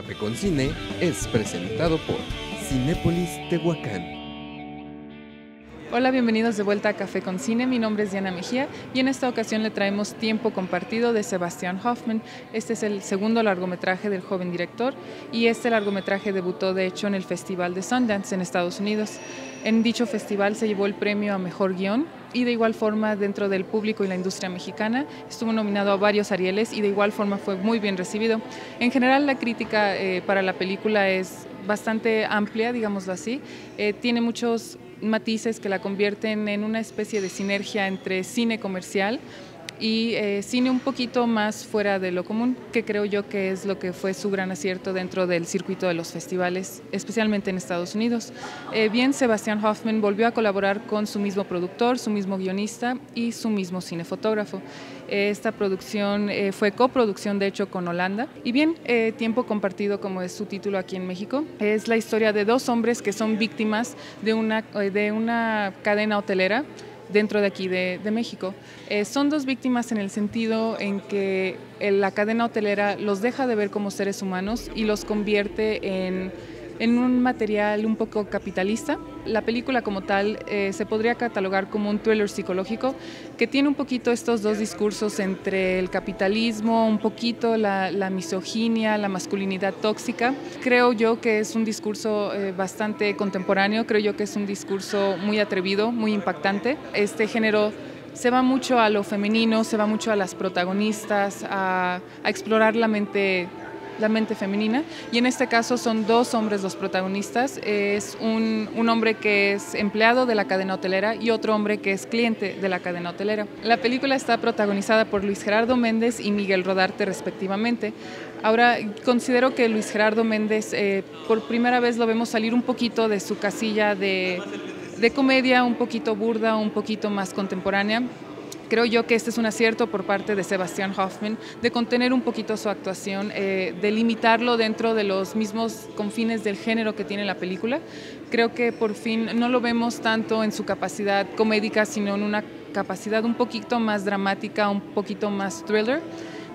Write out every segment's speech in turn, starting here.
Café con Cine es presentado por Cinépolis Tehuacán. Hola, bienvenidos de vuelta a Café con Cine. Mi nombre es Diana Mejía y en esta ocasión le traemos Tiempo Compartido de Sebastián Hoffman. Este es el segundo largometraje del joven director y este largometraje debutó de hecho en el Festival de Sundance en Estados Unidos. En dicho festival se llevó el premio a Mejor Guión y de igual forma dentro del público y la industria mexicana estuvo nominado a varios Arieles y de igual forma fue muy bien recibido. En general la crítica eh, para la película es bastante amplia, digámoslo así. Eh, tiene muchos matices que la convierten en una especie de sinergia entre cine comercial y eh, cine un poquito más fuera de lo común, que creo yo que es lo que fue su gran acierto dentro del circuito de los festivales, especialmente en Estados Unidos. Eh, bien, Sebastián Hoffman volvió a colaborar con su mismo productor, su mismo guionista y su mismo cinefotógrafo. Esta producción eh, fue coproducción, de hecho, con Holanda. Y bien, Tiempo Compartido, como es su título aquí en México, es la historia de dos hombres que son víctimas de una, de una cadena hotelera dentro de aquí de, México. Eh, son dos víctimas en el sentido en que la cadena hotelera los deja de ver como seres humanos y los convierte en en un material un poco capitalista. La película como tal eh, se podría catalogar como un thriller psicológico que tiene un poquito estos dos discursos entre el capitalismo, un poquito la, misoginia, la masculinidad tóxica. Creo yo que es un discurso eh, bastante contemporáneo, creo yo que es un discurso muy atrevido, muy impactante. Este género se va mucho a lo femenino, se va mucho a las protagonistas, a, a explorar la mente la mente femenina. Y en este caso son dos hombres los protagonistas. Es un, un, hombre que es empleado de la cadena hotelera y otro hombre que es cliente de la cadena hotelera. La película está protagonizada por Luis Gerardo Méndez y Miguel Rodarte respectivamente. Ahora, considero que Luis Gerardo Méndez eh, por primera vez lo vemos salir un poquito de su casilla de, de comedia, un poquito burda, un poquito más contemporánea Creo yo que este es un acierto por parte de Sebastián Hoffman de contener un poquito su actuación, eh, de limitarlo dentro de los mismos confines del género que tiene la película. Creo que por fin no lo vemos tanto en su capacidad comédica, sino en una capacidad un poquito más dramática, un poquito más thriller.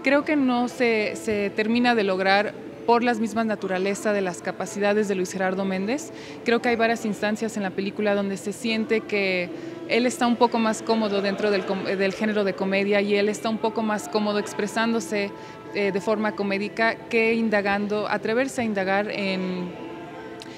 Creo que no se, se termina de lograr por las mismas naturaleza de las capacidades de Luis Gerardo Méndez. Creo que hay varias instancias en la película donde se siente que él está un poco más cómodo dentro del, del, género de comedia y él está un poco más cómodo expresándose eh, de forma comédica que indagando, atreverse a indagar en,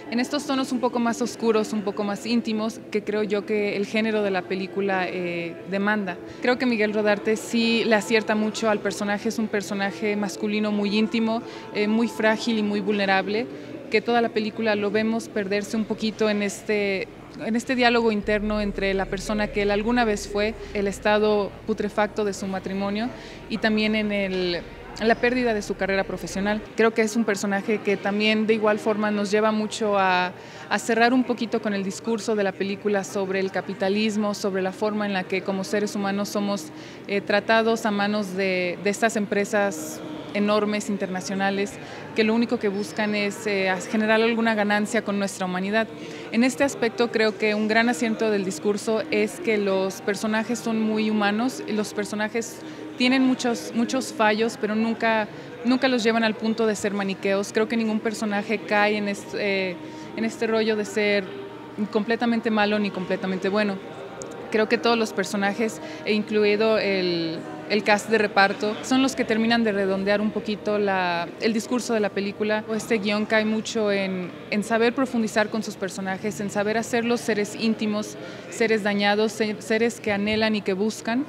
en estos tonos un poco más oscuros, un poco más íntimos, que creo yo que el género de la película eh, demanda. Creo que Miguel Rodarte sí le acierta mucho al personaje, es un personaje masculino muy íntimo, eh, muy frágil y muy vulnerable, que toda la película lo vemos perderse un poquito en este en este diálogo interno entre la persona que él alguna vez fue, el estado putrefacto de su matrimonio y también en el la pérdida de su carrera profesional. Creo que es un personaje que también de igual forma nos lleva mucho a, cerrar un poquito con el discurso de la película sobre el capitalismo, sobre la forma en la que como seres humanos somos eh, tratados a manos de, estas empresas enormes internacionales que lo único que buscan es eh, generar alguna ganancia con nuestra humanidad. En este aspecto creo que un gran asiento del discurso es que los personajes son muy humanos, los personajes tienen muchos, muchos fallos, pero nunca, nunca los llevan al punto de ser maniqueos. Creo que ningún personaje cae en este, en este rollo de ser completamente malo ni completamente bueno. Creo que todos los personajes, e incluido el, el cast de reparto, son los que terminan de redondear un poquito la, el discurso de la película. Este guion cae mucho en, en, saber profundizar con sus personajes, en saber hacerlos seres íntimos, seres dañados, seres que anhelan y que buscan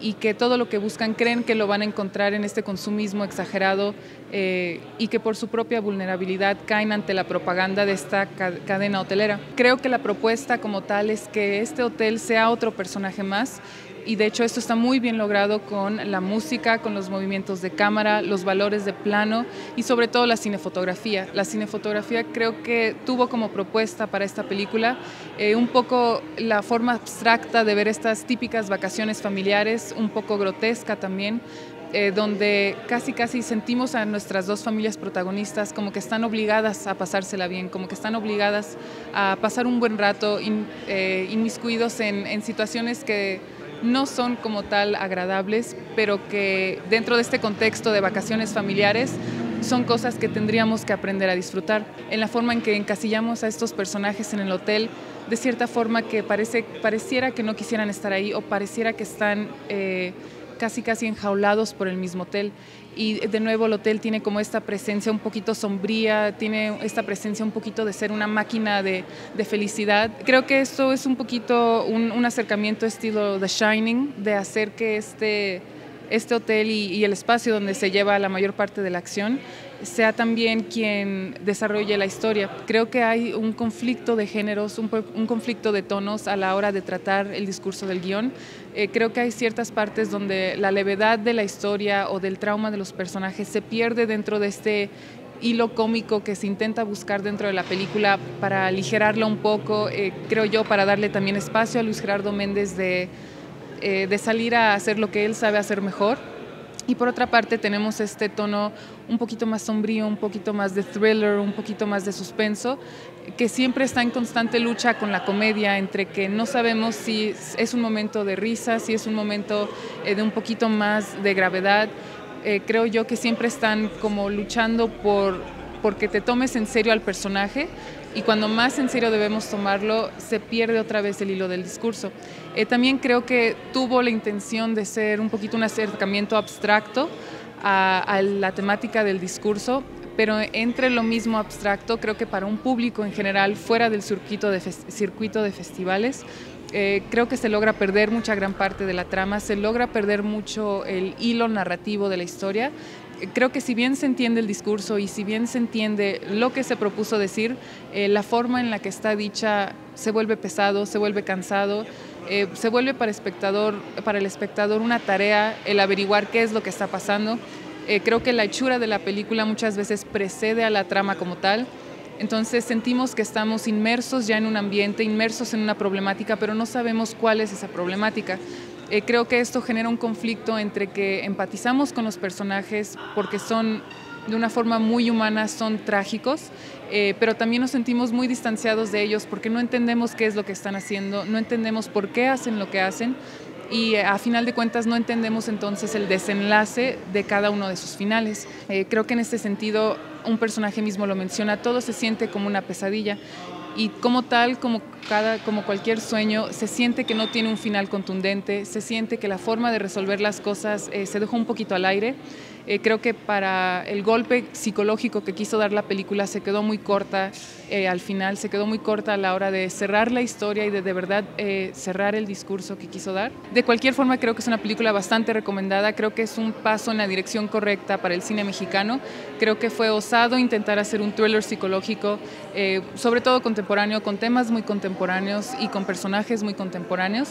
y que todo lo que buscan creen que lo van a encontrar en este consumismo exagerado eh, y que por su propia vulnerabilidad caen ante la propaganda de esta cadena hotelera. Creo que la propuesta como tal es que este hotel sea otro personaje más y de hecho esto está muy bien logrado con la música, con los movimientos de cámara, los valores de plano y sobre todo la cinefotografía. La cinefotografía creo que tuvo como propuesta para esta película eh, un poco la forma abstracta de ver estas típicas vacaciones familiares, un poco grotesca también, eh, donde casi casi sentimos a nuestras dos familias protagonistas como que están obligadas a pasársela bien, como que están obligadas a pasar un buen rato eh, inmiscuidos en, en situaciones que no son como tal agradables, pero que dentro de este contexto de vacaciones familiares son cosas que tendríamos que aprender a disfrutar. En la forma en que encasillamos a estos personajes en el hotel, de cierta forma que parece, pareciera que no quisieran estar ahí o pareciera que están eh, casi casi enjaulados por el mismo hotel. Y de nuevo el hotel tiene como esta presencia un poquito sombría, tiene esta presencia un poquito de ser una máquina de, de felicidad. Creo que esto es un poquito un, un acercamiento estilo The Shining, de hacer que este este hotel y, el espacio donde se lleva la mayor parte de la acción sea también quien desarrolle la historia. Creo que hay un conflicto de géneros, un, conflicto de tonos a la hora de tratar el discurso del guion. Eh, creo que hay ciertas partes donde la levedad de la historia o del trauma de los personajes se pierde dentro de este hilo cómico que se intenta buscar dentro de la película para aligerarlo un poco, eh, creo yo, para darle también espacio a Luis Gerardo Méndez de eh, de salir a hacer lo que él sabe hacer mejor. Y por otra parte tenemos este tono un poquito más sombrío, un poquito más de thriller, un poquito más de suspenso, que siempre está en constante lucha con la comedia, entre que no sabemos si es un momento de risa, si es un momento eh, de un poquito más de gravedad. Eh, creo yo que siempre están como luchando por porque te tomes en serio al personaje y cuando más en serio debemos tomarlo, se pierde otra vez el hilo del discurso. Eh, también creo que tuvo la intención de ser un poquito un acercamiento abstracto a, la temática del discurso, pero entre lo mismo abstracto, creo que para un público en general fuera del circuito de, festivales, eh, creo que se logra perder mucha gran parte de la trama, se logra perder mucho el hilo narrativo de la historia creo que si bien se entiende el discurso y si bien se entiende lo que se propuso decir, eh, la forma en la que está dicha se vuelve pesado, se vuelve cansado, eh, se vuelve para, espectador, para el espectador una tarea el averiguar qué es lo que está pasando. Eh, creo que la hechura de la película muchas veces precede a la trama como tal. Entonces sentimos que estamos inmersos ya en un ambiente, inmersos en una problemática, pero no sabemos cuál es esa problemática. Eh, creo que esto genera un conflicto entre que empatizamos con los personajes porque son de una forma muy humana, son trágicos, eh, pero también nos sentimos muy distanciados de ellos porque no entendemos qué es lo que están haciendo, no entendemos por qué hacen lo que hacen y eh, a final de cuentas no entendemos entonces el desenlace de cada uno de sus finales. creo que en este sentido un personaje mismo lo menciona, todo se siente como una pesadilla y como tal, como, cada, como cualquier sueño, se siente que no tiene un final contundente, se siente que la forma de resolver las cosas eh, se dejó un poquito al aire eh, creo que para el golpe psicológico que quiso dar la película se quedó muy corta eh, al final, se quedó muy corta a la hora de cerrar la historia y de de verdad eh, cerrar el discurso que quiso dar. De cualquier forma, creo que es una película bastante recomendada, creo que es un paso en la dirección correcta para el cine mexicano. Creo que fue osado intentar hacer un thriller psicológico, sobre todo contemporáneo, con temas muy contemporáneos y con personajes muy contemporáneos.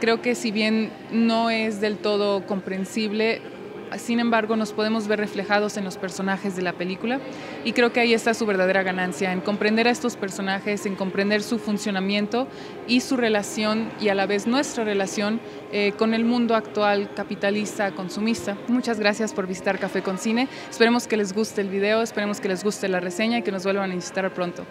creo que si bien no es del todo comprensible, sin embargo nos podemos ver reflejados en los personajes de la película y creo que ahí está su verdadera ganancia, en comprender a estos personajes, en comprender su funcionamiento y su relación y a la vez nuestra relación eh, con el mundo actual capitalista, consumista. Muchas gracias por visitar Café con Cine, esperemos que les guste el video, esperemos que les guste la reseña y que nos vuelvan a visitar pronto.